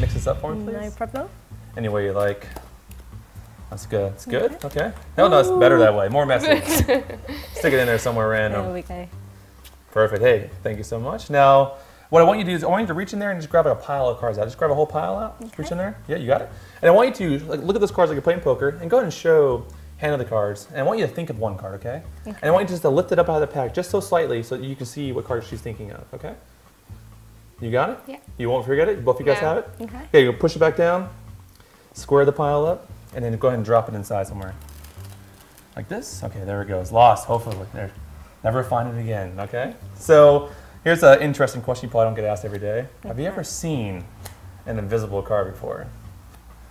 mix this up for me, please? No problem. Any way you like. That's good. It's good. Okay. Hell no, it's better that way. More messy. Stick it in there somewhere random. There we go. Perfect. Hey, thank you so much. Now, what I want you to do is I want you to reach in there and just grab a pile of cards out. Just grab a whole pile out. Just reach in there. Yeah, you got it. And I want you to like, look at those cards like you're playing poker and go ahead and show hand of the cards. And I want you to think of one card, okay? okay? And I want you just to lift it up out of the pack just so slightly so you can see what card she's thinking of, okay? You got it? Yeah. You won't forget it? Both of you guys Yeah. have it? Okay. Okay, you push it back down, square the pile up, and then go ahead and drop it inside somewhere. Like this? Okay, there it goes. Lost, hopefully. There. Never find it again, okay? So here's an interesting question you probably don't get asked every day. Have you ever seen an invisible card before?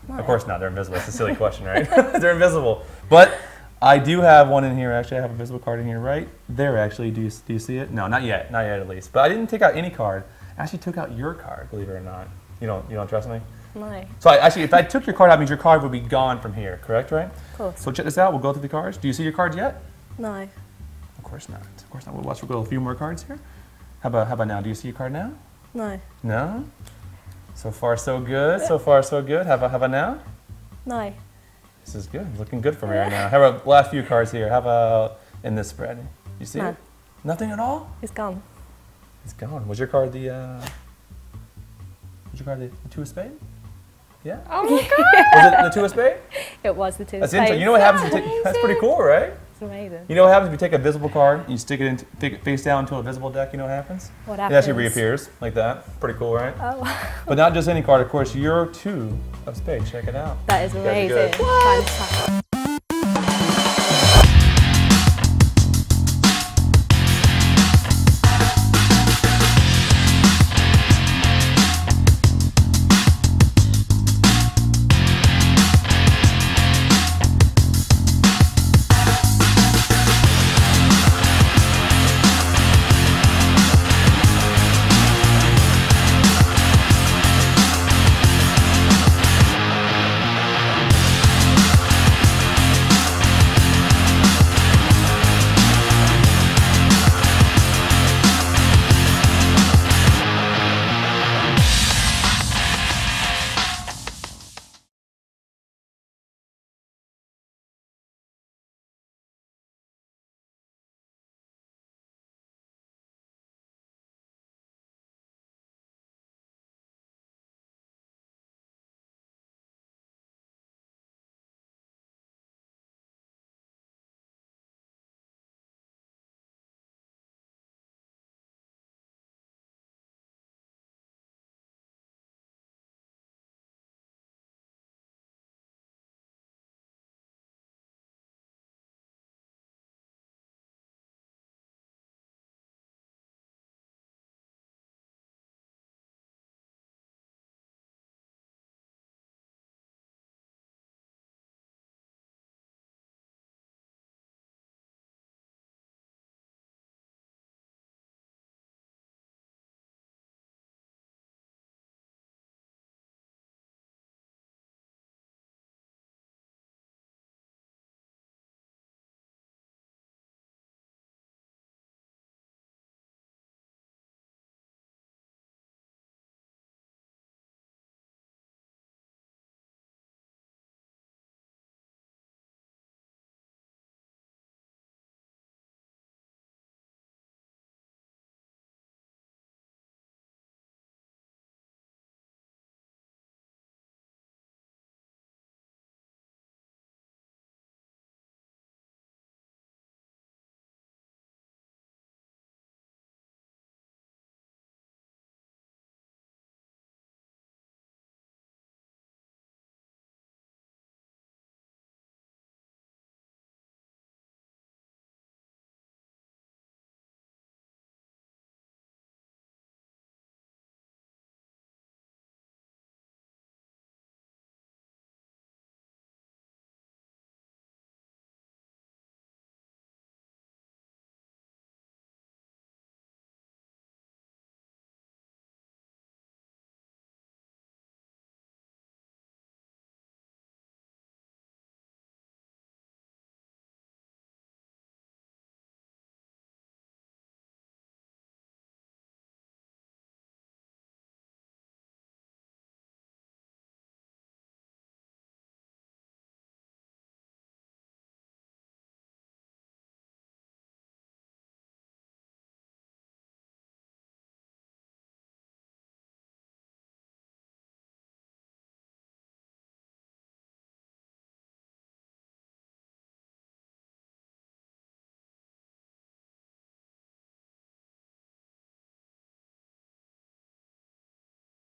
Of course not, they're invisible. It's a silly question, right? they're invisible. But I do have one in here, actually. I have a visible card in here right there, actually. Do you, do you see it? No, not yet. Not yet, at least. But I didn't take out any card. I actually took out your card, believe it or not. You don't, you don't trust me? No. So I, actually, if I took your card out, means your card would be gone from here, correct, right? Of course. So check this out. We'll go through the cards. Do you see your cards yet? No. Of course not. Of course not. We'll watch. We'll go a few more cards here. How about how about now? Do you see your card now? No. No. So far, so good. So far, so good. How about how about now? No. This is good. Looking good for me right now. How about last few cards here? How about in this spread? You see None. it? Nothing at all. It's gone. It's gone. Was your card the? Uh, was your card the, the two of spade? Yeah. Oh my god! Was it the two of spade? It was the two. That's spades. interesting. You know what happens? If you take, that's pretty cool, right? It's amazing. You know what happens if you take a visible card and you stick it in, take it face down into a visible deck? You know what happens? What happens? It actually reappears like that. Pretty cool, right? Oh, But not just any card, of course. Your two of spades. Check it out. that is You guys amazing. good. Fantastic.